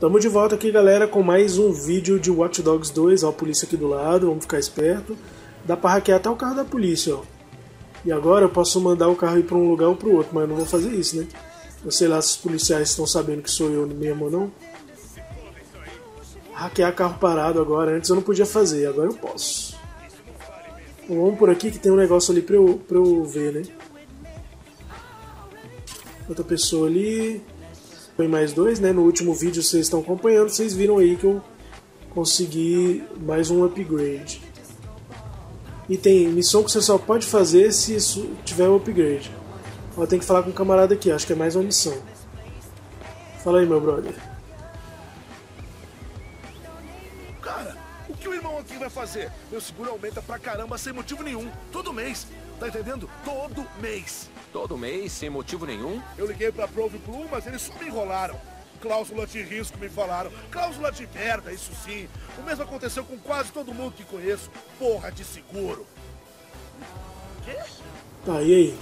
Tamo de volta aqui, galera, com mais um vídeo de Watch Dogs 2. Ó, a polícia aqui do lado, vamos ficar esperto. Dá pra hackear até o carro da polícia, ó. E agora eu posso mandar o carro ir pra um lugar ou pro outro, mas eu não vou fazer isso, né? Eu sei lá se os policiais estão sabendo que sou eu mesmo ou não. Hackear carro parado agora, antes eu não podia fazer, agora eu posso. vamos por aqui que tem um negócio ali pra eu, pra eu ver, né? Outra pessoa ali. Foi mais dois, né? No último vídeo vocês estão acompanhando, vocês viram aí que eu consegui mais um upgrade. E tem missão que você só pode fazer se isso tiver um upgrade. Ó, tem que falar com o um camarada aqui, acho que é mais uma missão. Fala aí, meu brother. Cara, o que o irmão aqui vai fazer? Meu seguro aumenta pra caramba sem motivo nenhum. Todo mês. Tá entendendo? Todo mês. Todo mês, sem motivo nenhum? Eu liguei pra Prove Blue, mas eles só me enrolaram. Cláusula de risco, me falaram. Cláusula de merda, isso sim. O mesmo aconteceu com quase todo mundo que conheço. Porra de seguro. Quê? Tá, e aí?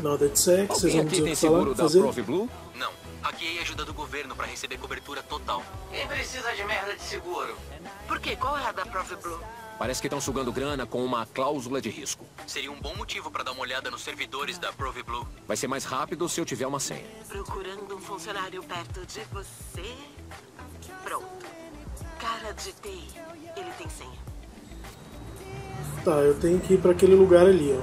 Nada de sexo, vocês vão dizer o que falar, da fazer? Prove Blue? Não. Hackeei ajuda do governo para receber cobertura total. Quem precisa de merda de seguro? Por quê? Qual é a da Prove Blue? Parece que estão sugando grana com uma cláusula de risco. Seria um bom motivo para dar uma olhada nos servidores da Prove Blue. Vai ser mais rápido se eu tiver uma senha. Procurando um funcionário perto de você. Pronto. Cara de TI. Ele tem senha. Tá, eu tenho que ir para aquele lugar ali, ó.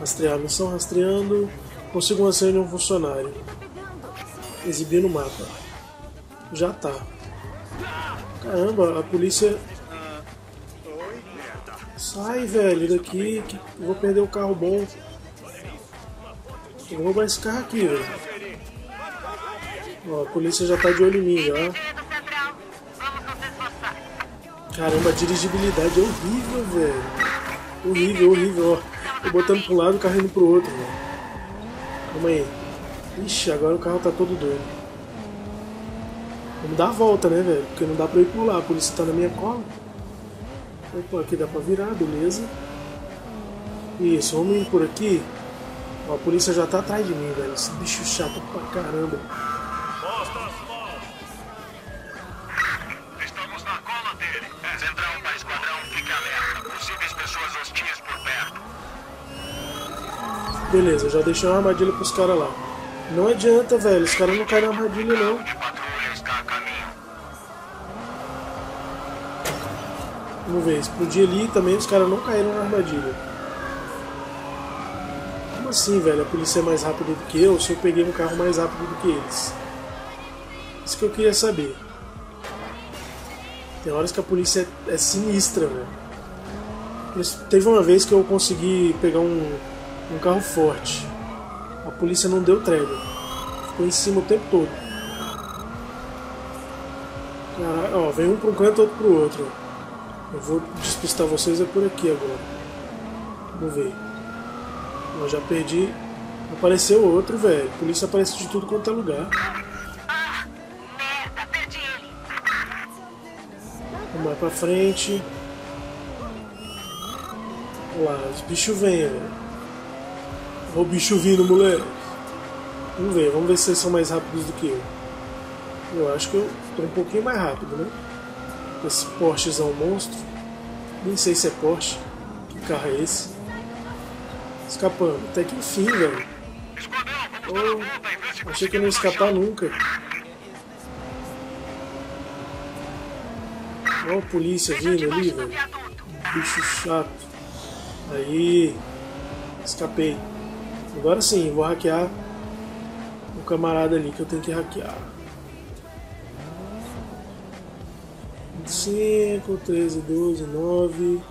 Rastrear a missão, rastreando. Consigo uma senha de um funcionário. Exibir no mapa. Já tá. Caramba, a polícia. Sai, velho, daqui que eu vou perder o carro bom. Vou roubar esse carro aqui, velho. Ó, a polícia já tá de olho em mim, já. Caramba, a dirigibilidade é horrível, velho. Horrível, horrível, ó. Tô botando pro lado e o carro indo pro outro, velho. Calma aí. Ixi, agora o carro tá todo doido. Vamos dar a volta, né, velho? Porque não dá pra ir por lá, a polícia tá na minha cola. Opa, aqui dá pra virar, beleza. Isso, vamos indo por aqui. Ó, a polícia já tá atrás de mim, velho. Esse bicho chato pra caramba. Estamos na cola dele. Central para esquadrão, fique alerta. Possíveis pessoas hostis por perto. Beleza, já deixei uma armadilha pros caras lá. Não adianta, velho. Os caras não caem na armadilha, não. Vamos ver, explodir ali também os caras não caíram na armadilha. Como assim, velho? A polícia é mais rápida do que eu se eu peguei um carro mais rápido do que eles? Isso que eu queria saber. Tem horas que a polícia é, é sinistra, velho. Teve uma vez que eu consegui pegar um, um carro forte. A polícia não deu trégua. Ficou em cima o tempo todo. Cara, ó, vem um para um canto, outro pro outro. Eu vou despistar vocês é por aqui agora. Vamos ver. Eu já perdi. Apareceu outro, velho. Polícia aparece de tudo quanto é lugar. Ah, merda, perdi ele. Vamos mais pra frente. Olha lá, os bichos vêm, velho. Olha o bicho vindo, moleque. Vamos ver, vamos ver se eles são mais rápidos do que eu. Eu acho que eu tô um pouquinho mais rápido, né? Esse Porschezão monstro. Nem sei se é Porsche. Que carro é esse? Escapando. Até que enfim, velho. Oh, achei que eu não ia escapar nunca. Olha a polícia vindo ali, velho. Bicho chato. Aí. Escapei. Agora sim, vou hackear o camarada ali que eu tenho que hackear. 5, 13, 12, 9.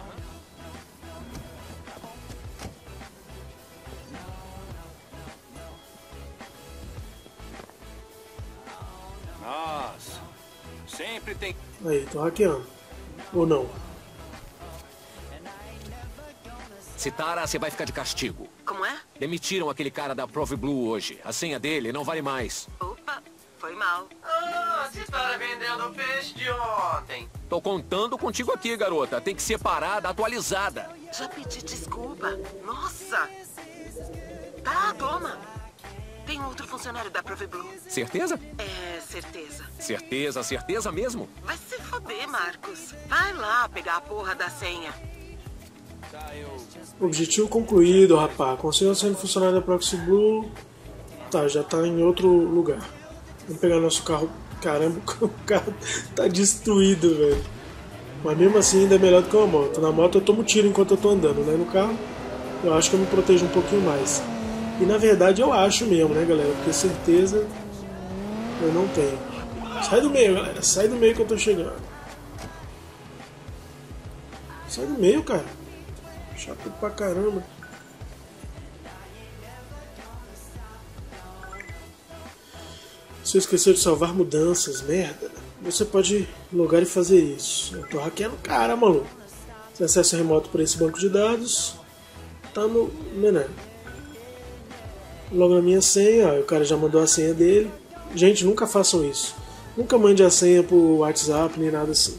Nossa, sempre tem. Aí, tô hackeando. Ou não? Citara, você vai ficar de castigo. Como é? Demitiram aquele cara da Prove Blue hoje. A senha dele não vale mais. Opa, foi mal. Você tá vendendo peixe de ontem. Tô contando contigo aqui, garota. Tem que ser parada, atualizada. Já pedi desculpa. Nossa. Tá, toma. Tem outro funcionário da Proviblue. Certeza? É, certeza. Certeza, certeza mesmo? Vai se foder, Marcos. Vai lá pegar a porra da senha. Objetivo concluído, rapaz. Conseguiu sendo funcionário da Proxy Blue. Tá, já tá em outro lugar. Vamos pegar nosso carro. Caramba, o carro tá destruído, velho. Mas mesmo assim ainda é melhor do que uma moto. Na moto eu tomo tiro enquanto eu tô andando, né? No carro eu acho que eu me protejo um pouquinho mais. E na verdade eu acho mesmo, né, galera? Porque certeza eu não tenho. Sai do meio, galera. Sai do meio que eu tô chegando. Sai do meio, cara. Chato pra caramba. Se eu esquecer de salvar mudanças, merda. Você pode logar e fazer isso. Eu tô hackeando o cara, maluco. Sem acesso remoto por esse banco de dados. Tamo. Né, Logo na minha senha, ó, o cara já mandou a senha dele. Gente, nunca façam isso. Nunca mande a senha por WhatsApp nem nada assim.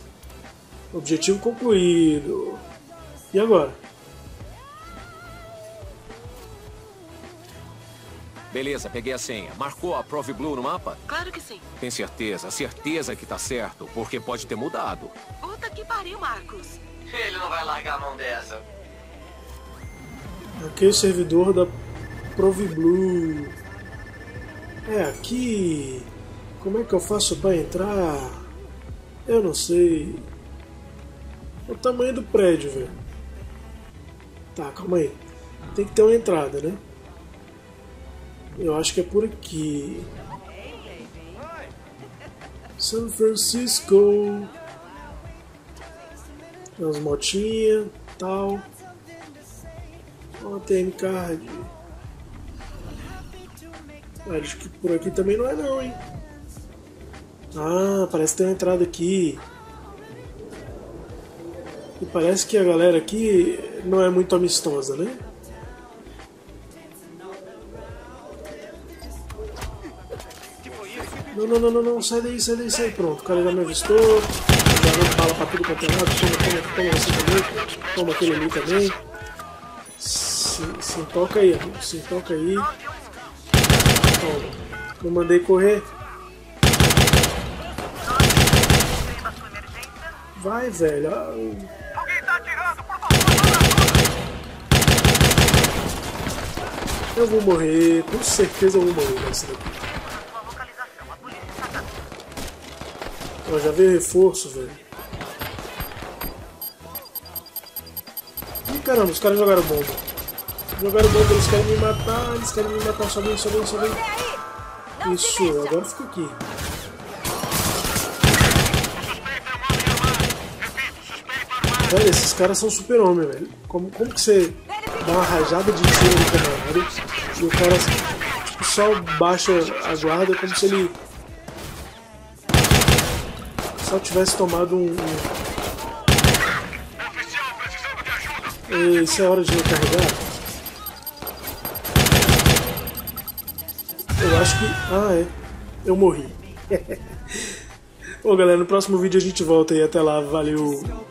Objetivo concluído. E agora? Beleza, peguei a senha. Marcou a Prov Blue no mapa? Claro que sim. Tem certeza, certeza que tá certo, porque pode ter mudado. Puta que pariu, Marcos. Ele não vai largar a mão dessa. Aqui é o servidor da Proviblue. É aqui. Como é que eu faço para entrar? Eu não sei. O tamanho do prédio, velho. Tá, calma aí. Tem que ter uma entrada, né? Eu acho que é por aqui. San Francisco. Tem umas motinhas, tal. Uma TM Card. Acho que por aqui também não é não, hein? Ah, parece que tem uma entrada aqui. E parece que a galera aqui não é muito amistosa, né? Não, não, não, não, não, sai daí, sai daí, sai. Pronto, o cara já me avistou. Deu bala pra tudo quanto é lado. Toma, toma, toma você também. Toma aquele ali também. Se, se toca aí, amigo. Se toca aí. Toma. Eu mandei correr. Vai, velho. Ah, Eu vou morrer. Com certeza eu vou morrer nessa daqui. Ó, já veio reforço, velho. Ih, caramba, os caras jogaram bomba. Jogaram bomba, eles querem me matar, eles querem me matar. Só vem, só vem, só vem. Isso, agora fica aqui. Velho, esses caras são super-homem, velho. Como, como que você dá uma rajada de tiro no camarada e o cara tipo, só baixa a guarda como se ele só tivesse tomado um. um... Isso é hora de recarregar? Eu acho que. Ah, é. Eu morri. Bom, galera, no próximo vídeo a gente volta e até lá. Valeu!